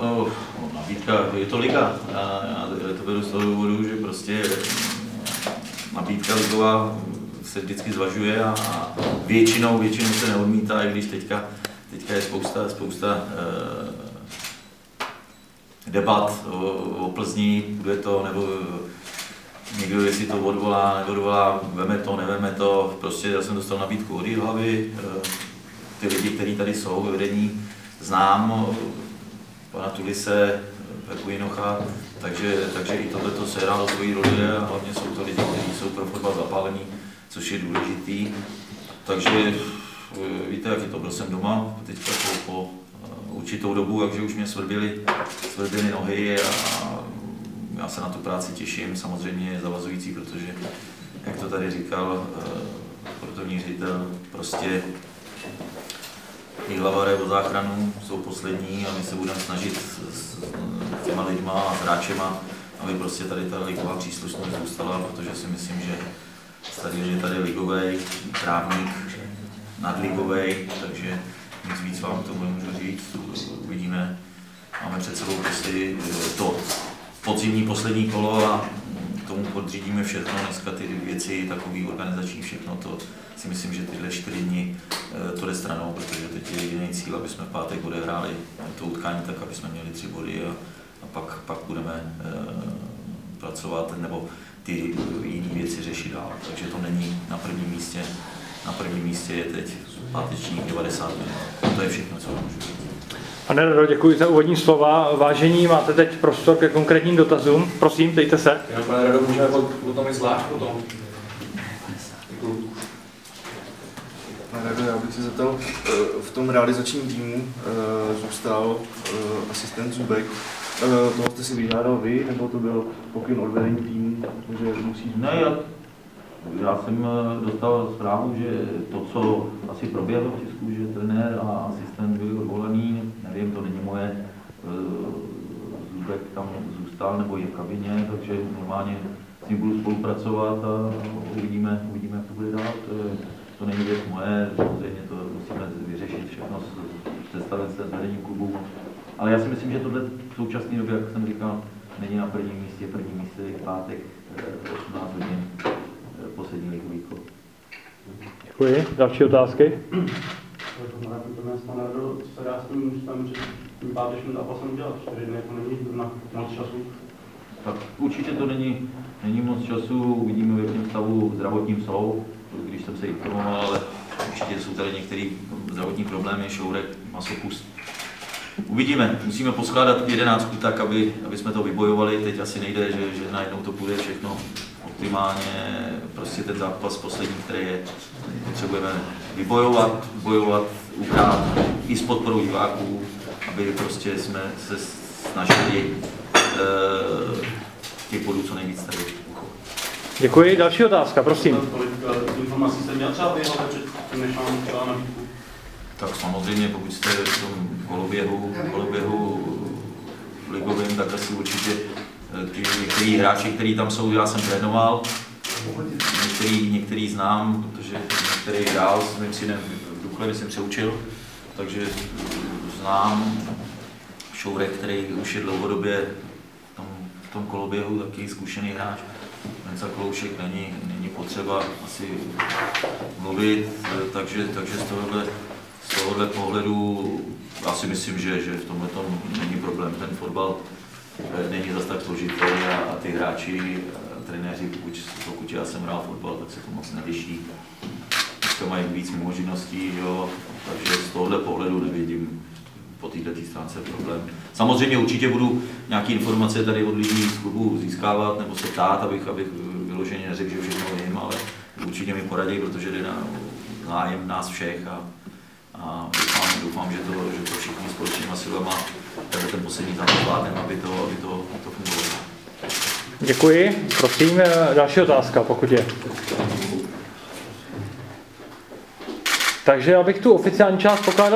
Oh, nabídka, je to liga. Já, já to beru z toho důvodu, že prostě nabídka ligová se vždycky zvažuje a, a většinou, většinou se neodmítá, i když teďka, teďka je spousta, spousta uh, debat o, o Plzni, bude to, nebo někdo jestli to odvolá, neodvolá, veme to, neveme to, prostě já jsem dostal nabídku od hlavy, uh, ty lidi, kteří tady jsou ve vedení, znám, pana Tulise, Pepu Jinocha, takže, takže i tohle to se hrálo svoji roli a hlavně jsou to lidi, kteří jsou pro fotbal zapálení, což je důležitý. Takže eh, víte, jak je to, byl jsem doma teďka po, po eh, určitou dobu, takže už mě svrbily, svrbily nohy a já se na tu práci těším, samozřejmě je zavazující, protože, jak to tady říkal eh, sportovní ředitel, prostě ty hlavaré o záchranu jsou poslední a my se budeme snažit s, s těma lidma a hráčema, aby prostě tady ta ligová příslušnost zůstala, protože si myslím, že stadion je tady ligový, právník, nadligový, takže nic víc vám tomu nemůžu říct. Uvidíme. Máme před sebou prostě to podzimní poslední kolo a tomu podřídíme všechno, dneska ty věci, takový organizační všechno, to si myslím, že tyhle čtyři dny eh, to jde stranou, protože teď je jediný cíl, aby jsme v pátek odehráli to utkání tak, aby jsme měli tři body a, a pak, pak budeme e, pracovat nebo ty jiné věci řešit dál. Takže to není na prvním místě. Na prvním místě je teď páteční 90 minut. To je všechno, co můžu říct. Pane Rado, děkuji za úvodní slova. Vážení, máte teď prostor ke konkrétním dotazům. Prosím, dejte se. Já, pane Rado, můžeme o tom i zvlášť potom. Pane Rado, já bych se zeptal, eh, v tom realizačním týmu eh, zůstal eh, asistent Zubek. Toho jste si vyžádal vy, nebo to byl pokyn od vedení týmu, že musí Ne, já, já jsem dostal zprávu, že to, co asi proběhlo v Česku, že trenér a asistent byli odvolaný, nevím, to není moje, Zubek tam zůstal nebo je v kabině, takže normálně s ním budu spolupracovat a uvidíme, uvidíme jak to bude dál. To, to není věc moje, samozřejmě to musíme vyřešit všechno s představenstvem, s vedením klubu. Ale já si myslím, že tohle v současné době, jak jsem říkal, není na prvním místě. První místě je pátek 18 hodin poslední ligový kolo. Děkuji. Další otázky? Tak určitě to není, není moc času, uvidíme, v jakém stavu zdravotním jsou, když jsem se informoval, ale určitě jsou tady některé zdravotní problémy, šourek, masopust. Uvidíme, musíme poskládat jedenáctku tak, aby, aby jsme to vybojovali. Teď asi nejde, že, že najednou to půjde všechno optimálně. Prostě ten zápas poslední, který je, potřebujeme vybojovat, bojovat, uhrát i s podporou diváků, aby prostě jsme se snažili e, těch bodů co nejvíc tady. Děkuji. Další otázka, prosím. Kolik informací jste měl třeba vyhledat před tím, než vám udělala nabídku? Tak samozřejmě, pokud jste v tom koloběhu, koloběhu ligovém, tak asi určitě ty některý hráči, kteří tam jsou, já jsem trénoval, některý, některý znám, protože některý hrál s mým synem v Dukle, jsem se učil, takže znám Šourek, který už je dlouhodobě v tom, v tom koloběhu, taky zkušený hráč. Menca Kloušek není, není potřeba asi mluvit, takže, takže z tohohle, z tohohle pohledu já si myslím, že, že v tomhle tom není problém. Ten fotbal eh, není zase tak složitý a, a ty hráči, a trenéři, pokud, pokud já jsem hrál fotbal, tak se to moc neliší. Dneska mají víc možností, jo, takže z tohohle pohledu nevidím po této stránce problém. Samozřejmě určitě budu nějaké informace tady od lidí z klubu získávat nebo se ptát, abych, abych vyloženě neřekl, že všechno vím, ale určitě mi poradí, protože jde na zájem nás všech a, a doufám, doufám, že to, že to všichni společnýma silama tady ten poslední zápas zvládneme, aby to, aby to, to fungovalo. Děkuji. Prosím, další otázka, pokud je. Takže abych tu oficiální část pokládal